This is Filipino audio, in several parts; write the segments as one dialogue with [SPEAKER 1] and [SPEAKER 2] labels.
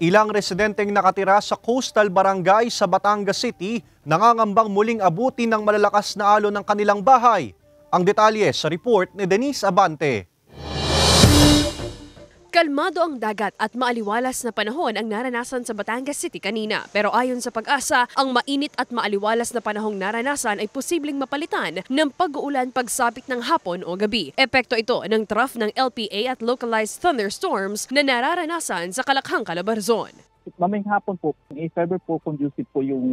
[SPEAKER 1] Ilang residenteng nakatira sa coastal barangay sa Batangas City nangangambang muling abutin ng malalakas na alon ng kanilang bahay. Ang detalye sa report ni Denise Abante.
[SPEAKER 2] Kalmado ang dagat at maaliwalas na panahon ang naranasan sa Batangas City kanina. Pero ayon sa pag-asa, ang mainit at maaliwalas na panahong naranasan ay posibleng mapalitan ng pag-uulan pagsapit ng hapon o gabi. Epekto ito ng trough ng LPA at localized thunderstorms na nararanasan sa Kalakhang, Calabarzon.
[SPEAKER 3] Mamayang hapon po, if ever po conducive po yung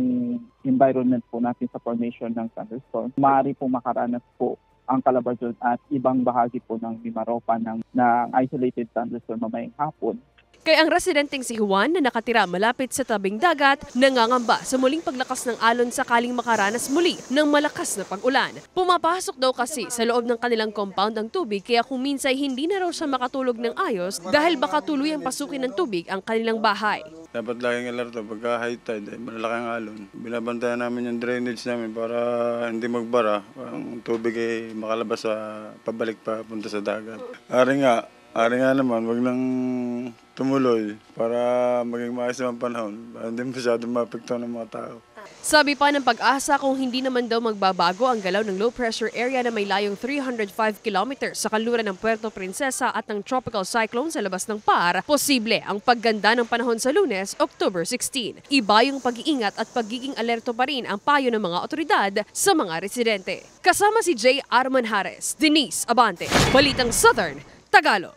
[SPEAKER 3] environment po natin sa formation ng thunderstorm, maaari po makaranas po ang Calabarzon at ibang bahagi po ng Mimaropa ng, ng isolated thunderstorm mamayang hapon.
[SPEAKER 2] Kaya ang residenteng si Juan na nakatira malapit sa tabing dagat nangangamba sa muling paglakas ng alon sakaling makaranas muli ng malakas na pag-ulan. Pumapasok daw kasi sa loob ng kanilang compound ang tubig kaya kung minsay hindi na raw siya makatulog ng ayos dahil baka tuluyang pasukin ng tubig ang kanilang bahay.
[SPEAKER 4] Dapat laging alerto pagka high tide, eh, malalaki ang alon. Binabantayan namin yung drainage namin para hindi magbara. Ang tubig ay makalabas sa pabalik pa punta sa dagat. Ari nga, ari nga naman, wag lang tumuloy para maging maayos naman panahon. Hindi masyadong mapekto ng mga tao.
[SPEAKER 2] Sabi pa ng pag-asa kung hindi naman daw magbabago ang galaw ng low pressure area na may layong 305 kilometers sa kanluran ng Puerto Princesa at ng tropical cyclone sa labas ng PAR, posible ang pagganda ng panahon sa lunes, October 16. Iba yung pag-iingat at pagiging alerto pa rin ang payo ng mga otoridad sa mga residente. Kasama si J. Arman Harris, Denise Abante, Balitang Southern, Tagalog.